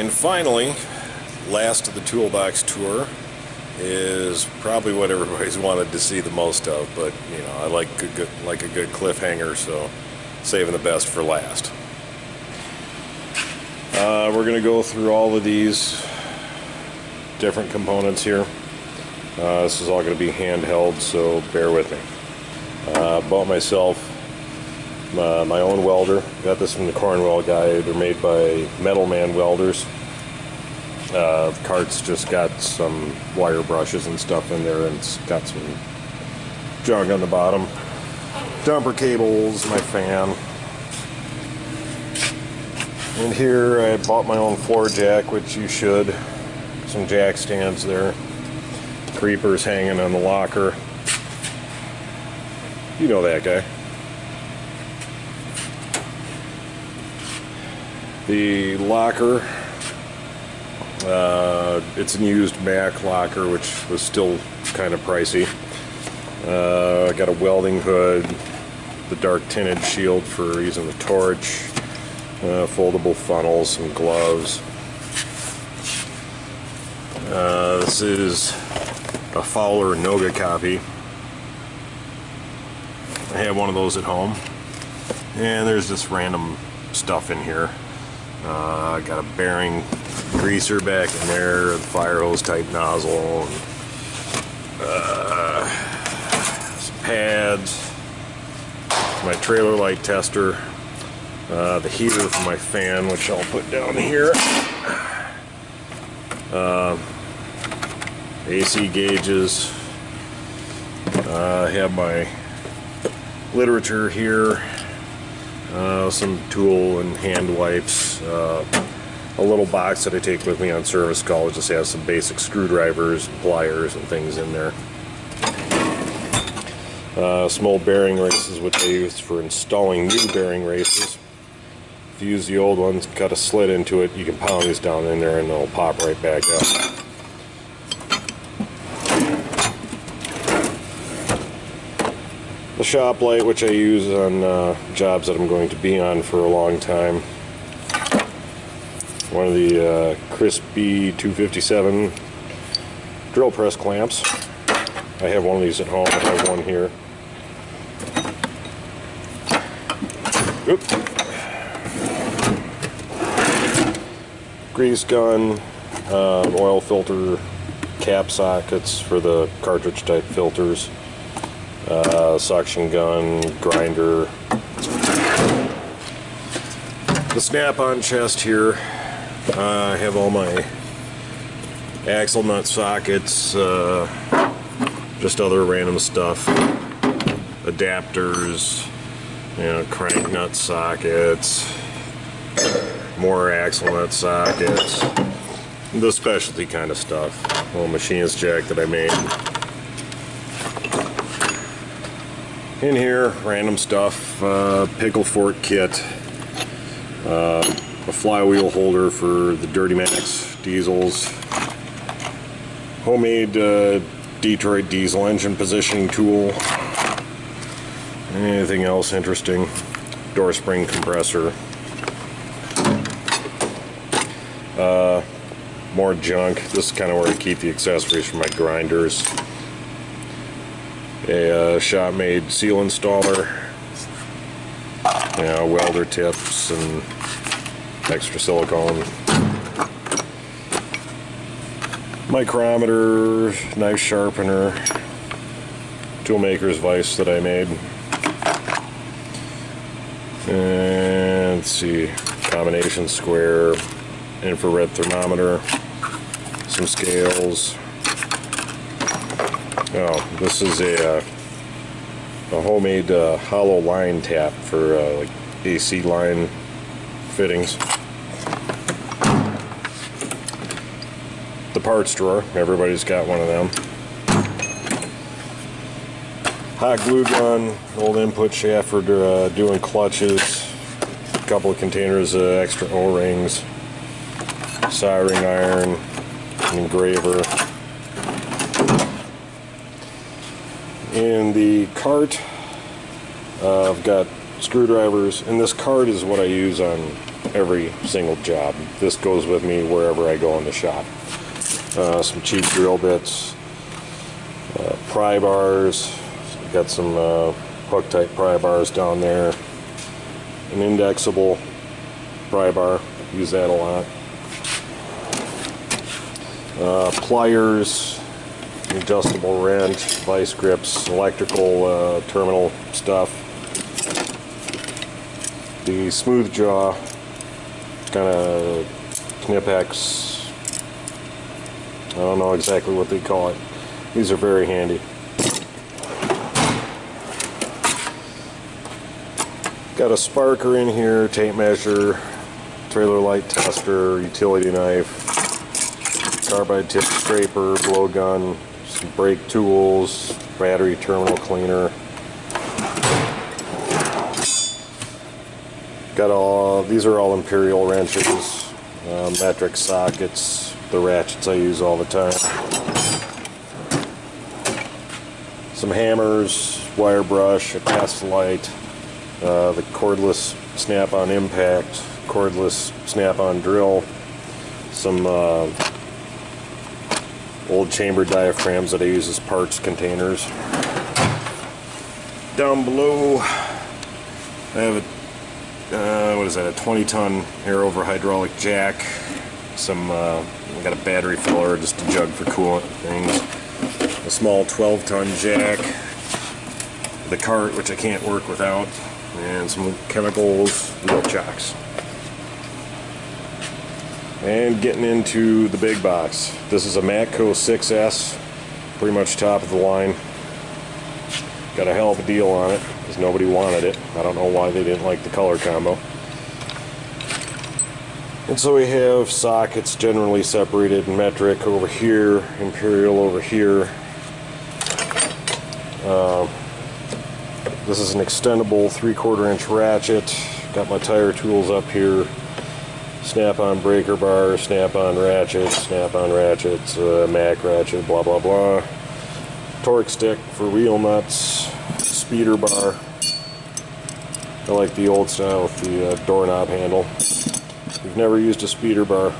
And finally, last of the toolbox tour is probably what everybody's wanted to see the most of, but you know, I like a good like a good cliffhanger, so saving the best for last. Uh, we're gonna go through all of these different components here. Uh, this is all going to be handheld, so bear with me. Uh, bought myself uh, my own welder. Got this from the Cornwell guy. They're made by Metal Man Welders. Uh, the cart's just got some wire brushes and stuff in there, and it's got some junk on the bottom. Dumper cables, my fan. And here I bought my own floor jack, which you should. Some jack stands there creepers hanging on the locker. You know that guy. The locker, uh, it's an used Mac locker, which was still kind of pricey. Uh, got a welding hood, the dark tinted shield for using the torch, uh, foldable funnels, some gloves. Uh, this is a Fowler Noga copy. I have one of those at home. And there's just random stuff in here. Uh, I got a bearing greaser back in there, the fire hose type nozzle, and, uh, some pads, my trailer light tester, uh, the heater for my fan, which I'll put down here. Uh, AC gauges. Uh, I have my literature here, uh, some tool and hand wipes, uh, a little box that I take with me on service calls just has some basic screwdrivers, pliers, and things in there. Uh, old bearing races which I use for installing new bearing races. If you use the old ones, cut a slit into it, you can pound these down in there and they'll pop right back up. Shop light which I use on uh, jobs that I'm going to be on for a long time. One of the uh, crispy 257 drill press clamps. I have one of these at home. I have one here. Oop. grease gun uh, oil filter cap sockets for the cartridge type filters uh, suction gun, grinder. The snap-on chest here, I have all my axle nut sockets, uh, just other random stuff, adapters, you know, crank nut sockets, more axle nut sockets, the specialty kind of stuff. Little machinist jack that I made. In here, random stuff, uh, pickle fork kit, uh, a flywheel holder for the Duramax diesels, homemade uh, Detroit diesel engine positioning tool, anything else interesting, door spring compressor, uh, more junk, this is kind of where I keep the accessories for my grinders a uh, shop made seal installer, you know, welder tips and extra silicone, micrometer, knife sharpener, toolmaker's vise that I made, and let's see, combination square, infrared thermometer, some scales, Oh, this is a, uh, a homemade uh, hollow line tap for uh, like AC line fittings. The parts drawer, everybody's got one of them. Hot glue gun, old input shaft for uh, doing clutches, a couple of containers of extra O-rings, soldering iron, engraver. In the cart, uh, I've got screwdrivers, and this cart is what I use on every single job. This goes with me wherever I go in the shop. Uh, some cheap drill bits, uh, pry bars, got some uh, type pry bars down there, an indexable pry bar, use that a lot. Uh, pliers, adjustable wrench, vice grips, electrical uh, terminal stuff. The smooth jaw, kind of Knipex. I don't know exactly what they call it. These are very handy. Got a sparker in here, tape measure, trailer light tester, utility knife, carbide tip scraper, blowgun, some brake tools, battery terminal cleaner. Got all, these are all Imperial wrenches, uh, metric sockets, the ratchets I use all the time. Some hammers, wire brush, a test light, uh, the cordless snap-on impact, cordless snap-on drill, some uh, old chamber diaphragms that I use as parts containers. Down below, I have a, uh, what is that, a 20 ton air over hydraulic jack, some, uh, I got a battery filler, just a jug for coolant things, a small 12 ton jack, the cart, which I can't work without, and some chemicals, wheel chocks. And getting into the big box. This is a Matco 6S, pretty much top of the line. Got a hell of a deal on it because nobody wanted it. I don't know why they didn't like the color combo. And so we have sockets generally separated metric over here, imperial over here. Uh, this is an extendable three quarter inch ratchet. Got my tire tools up here. Snap-on breaker bar, snap-on ratchet, snap-on ratchets, uh, Mac ratchet, blah blah blah. Torque stick for wheel nuts, speeder bar. I like the old style with the uh, doorknob handle. If you've never used a speeder bar,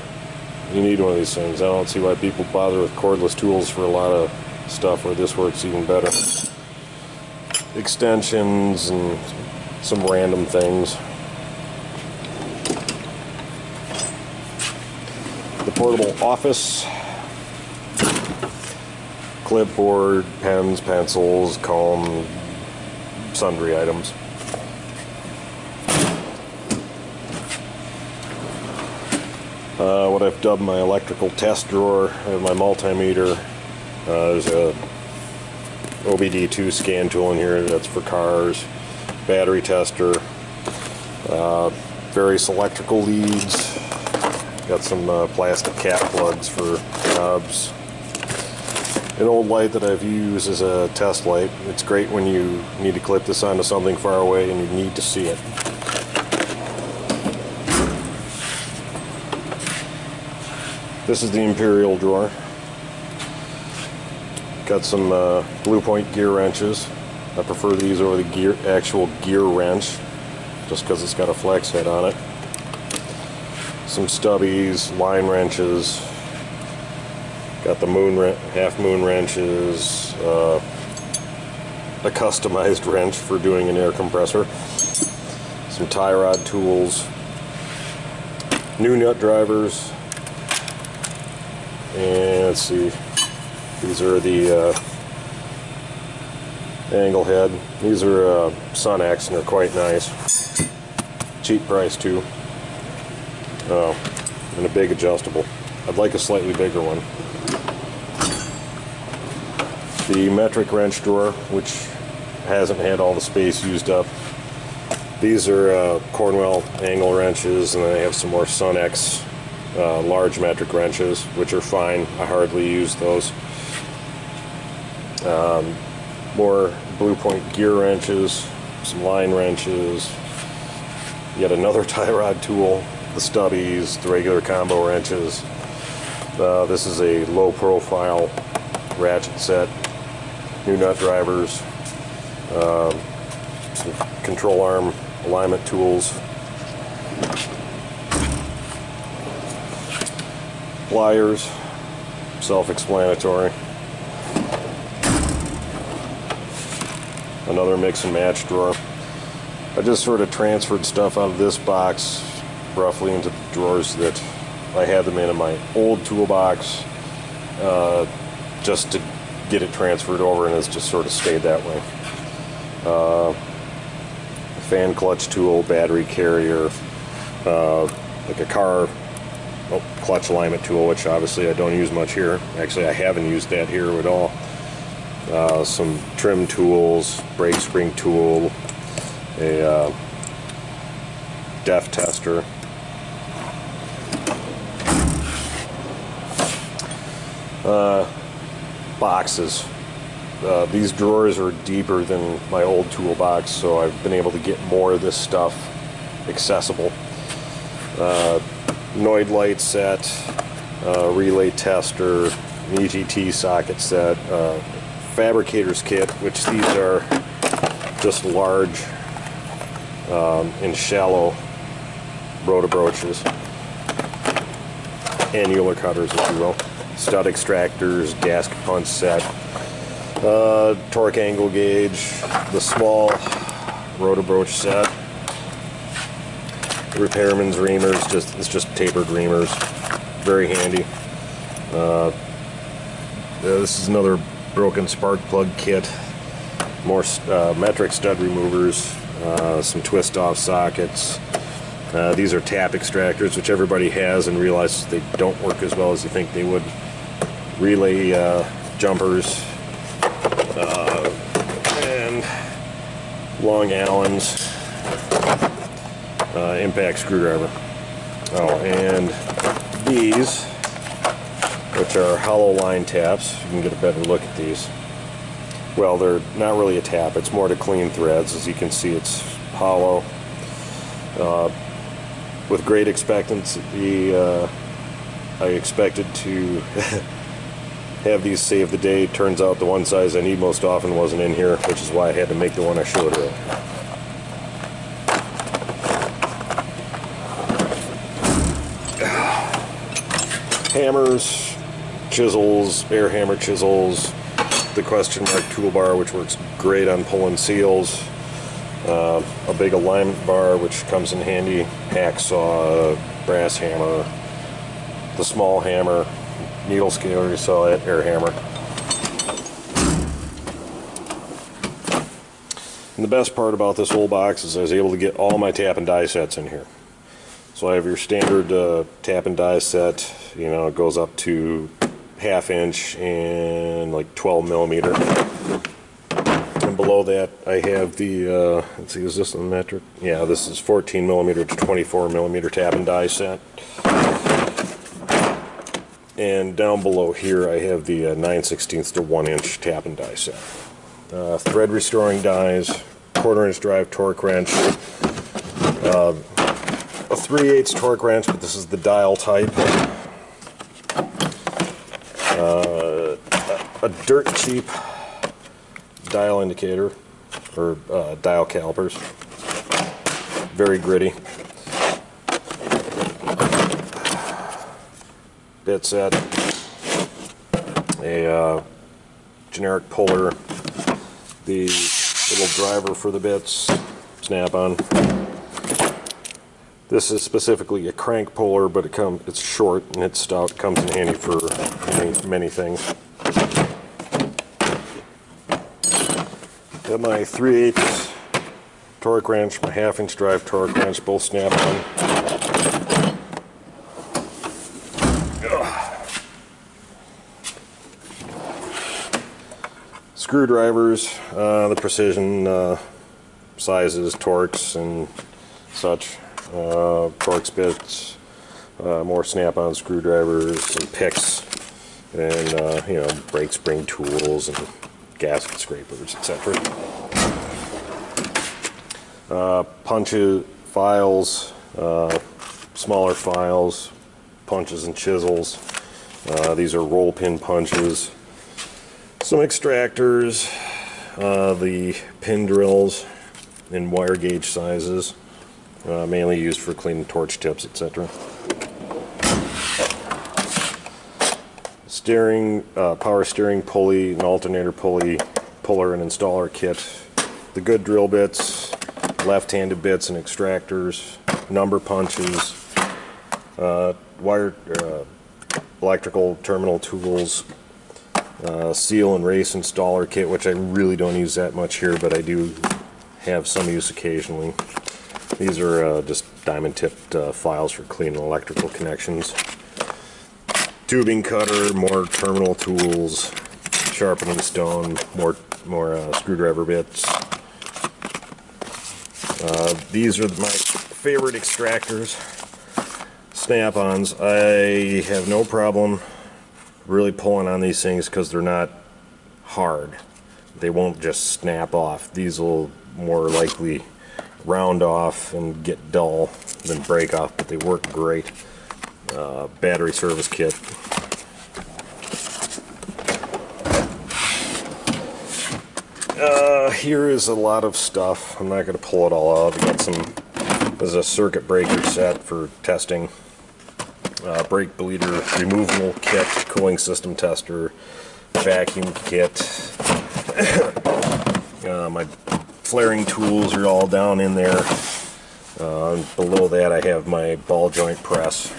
you need one of these things. I don't see why people bother with cordless tools for a lot of stuff where this works even better. Extensions and some random things. Portable office, clipboard, pens, pencils, comb, sundry items. Uh, what I've dubbed my electrical test drawer, I have my multimeter. Uh, there's a OBD2 scan tool in here that's for cars, battery tester, uh, various electrical leads, Got some uh, plastic cap plugs for knobs. An old light that I've used as a test light. It's great when you need to clip this onto something far away and you need to see it. This is the Imperial drawer. Got some uh, Blue Point gear wrenches. I prefer these over the gear, actual gear wrench, just because it's got a flex head on it some stubbies, line wrenches, got the moon half moon wrenches, uh, a customized wrench for doing an air compressor, some tie rod tools, new nut drivers, and let's see, these are the uh, angle head. These are uh, and they're quite nice. Cheap price too. Oh, and a big adjustable. I'd like a slightly bigger one. The metric wrench drawer, which hasn't had all the space used up. These are uh, Cornwell angle wrenches, and then I have some more Sunex uh, large metric wrenches, which are fine. I hardly use those. Um, more Blue Point gear wrenches, some line wrenches, yet another tie rod tool, the stubbies, the regular combo wrenches. Uh, this is a low profile ratchet set, new nut drivers, um, control arm alignment tools, pliers, self-explanatory. Another mix and match drawer. I just sort of transferred stuff out of this box roughly into the drawers that I had them in in my old toolbox uh, just to get it transferred over and it's just sort of stayed that way. Uh, fan clutch tool, battery carrier, uh, like a car oh, clutch alignment tool, which obviously I don't use much here. Actually, I haven't used that here at all. Uh, some trim tools, brake spring tool, a uh, DEF tester. Uh, boxes. Uh, these drawers are deeper than my old toolbox, so I've been able to get more of this stuff accessible. Uh, Noid light set, uh, relay tester, an EGT socket set, uh, fabricator's kit, which these are just large um, and shallow rotabroaches, annular cutters, if you will, stud extractors, gasket punch set, uh, torque angle gauge, the small rotabroach set, repairman's reamers, just it's just tapered reamers, very handy. Uh, this is another broken spark plug kit, more uh, metric stud removers, uh, some twist off sockets. Uh, these are tap extractors, which everybody has and realizes they don't work as well as you think they would. Relay uh, jumpers, uh, and long Allens, uh, impact screwdriver. Oh, and these, which are hollow line taps, you can get a better look at these. Well, they're not really a tap, it's more to clean threads. As you can see, it's hollow. Uh, with great expectancy, uh, I expected to have these save the day. Turns out the one size I need most often wasn't in here, which is why I had to make the one I showed earlier. Hammers, chisels, air hammer chisels, the question mark toolbar, which works great on pulling seals, uh, a big alignment bar, which comes in handy, hacksaw, brass hammer, the small hammer, needle scale, you saw that, air hammer. And the best part about this whole box is I was able to get all my tap and die sets in here. So I have your standard uh, tap and die set, you know, it goes up to half inch and like 12 millimeter. And below that I have the, uh, let's see, is this a metric? Yeah, this is 14 millimeter to 24 millimeter tap and die set. And down below here I have the uh, 9 16 to 1 inch tap and die set. Uh, thread restoring dies, quarter inch drive torque wrench, uh, a 3 8 torque wrench, but this is the dial type. Uh, a dirt cheap dial indicator, or uh, dial calipers. Very gritty. Bit set. A uh, generic puller. The little driver for the bits. Snap on. This is specifically a crank puller, but it comes it's short and it's stout. It comes in handy for many, many things. Got my 3 8 torque wrench, my half inch drive torque wrench, both snap on. Screwdrivers, uh, the precision uh, sizes, Torx, and such uh, Torx bits, uh, more snap-on screwdrivers, some picks, and uh, you know brake spring tools and gasket scrapers, etc. Uh, punches, files, uh, smaller files, punches and chisels. Uh, these are roll pin punches. Some extractors, uh, the pin drills in wire gauge sizes uh, mainly used for cleaning torch tips, etc. steering, uh, power steering pulley, an alternator pulley, puller and installer kit, the good drill bits, left-handed bits and extractors, number punches, uh, wire, uh, electrical terminal tools, uh, seal and race installer kit, which I really don't use that much here, but I do have some use occasionally. These are uh, just diamond tipped uh, files for cleaning electrical connections. Tubing cutter, more terminal tools, sharpening stone, more more uh, screwdriver bits. Uh, these are my favorite extractors, snap-ons. I have no problem really pulling on these things because they're not hard. They won't just snap off. These will more likely round off and get dull than break off, but they work great. Uh, battery service kit. Uh, here is a lot of stuff. I'm not going to pull it all out. We got some. This is a circuit breaker set for testing. Uh, brake bleeder removal kit, cooling system tester, vacuum kit. uh, my flaring tools are all down in there. Uh, below that I have my ball joint press.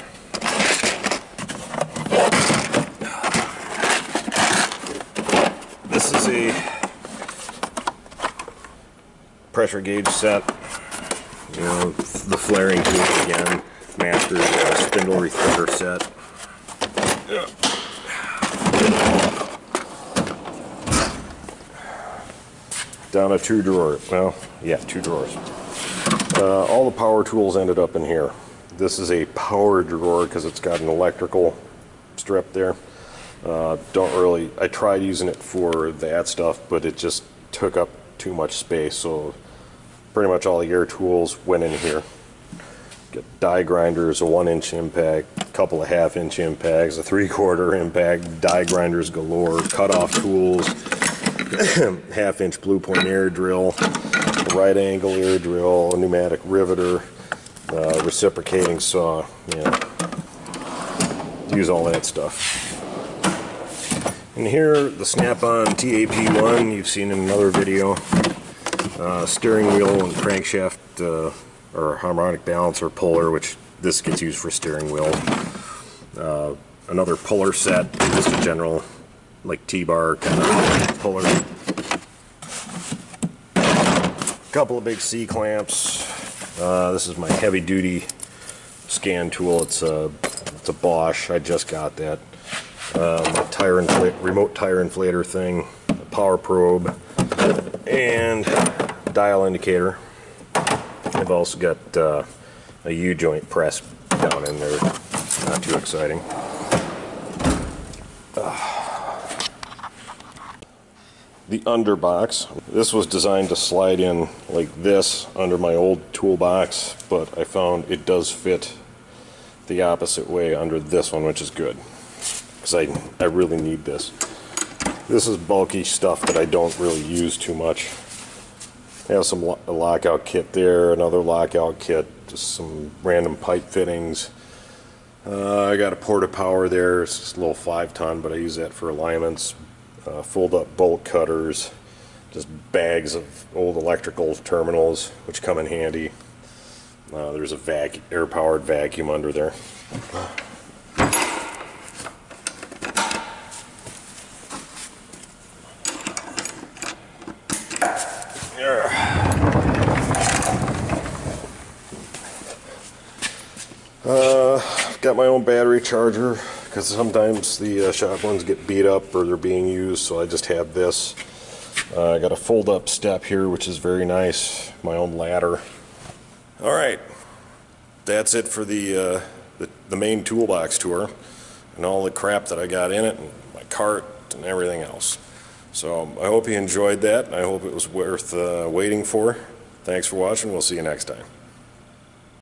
A pressure gauge set. You know, the flaring tools again. Masters uh, spindle rethreader set. Down a two drawer. Well, yeah, two drawers. Uh, all the power tools ended up in here. This is a power drawer because it's got an electrical strip there. Uh, don't really, I tried using it for that stuff, but it just took up too much space. So pretty much all the air tools went in here. Got die grinders, a one inch impact, a couple of half inch impacts, a three quarter impact, die grinders galore, cut off tools, half inch blue point air drill, right angle air drill, pneumatic riveter, uh, reciprocating saw. Use all that stuff. And here, the Snap-on TAP1, you've seen in another video. Uh, steering wheel and crankshaft uh, or harmonic balancer puller, which this gets used for steering wheel. Uh, another puller set, just a general like T-bar kind of puller. Couple of big C clamps. Uh, this is my heavy duty scan tool. It's a it's a Bosch. I just got that. Um, tire remote tire inflator thing, a power probe, and dial indicator. I've also got uh, a U-joint press down in there. Not too exciting. The underbox. This was designed to slide in like this under my old toolbox, but I found it does fit the opposite way under this one, which is good. Because I, I really need this. This is bulky stuff that I don't really use too much. I have some lo lockout kit there, another lockout kit, just some random pipe fittings. Uh, I got a porta power there, it's just a little 5 ton, but I use that for alignments. Uh, fold up bolt cutters, just bags of old electrical terminals, which come in handy. Uh, there's a vac air powered vacuum under there. Uh, got my own battery charger because sometimes the uh, shop ones get beat up or they're being used, so I just have this. Uh, I got a fold up step here, which is very nice. My own ladder. All right, that's it for the, uh, the, the main toolbox tour and all the crap that I got in it, and my cart and everything else. So I hope you enjoyed that. I hope it was worth uh, waiting for. Thanks for watching. We'll see you next time.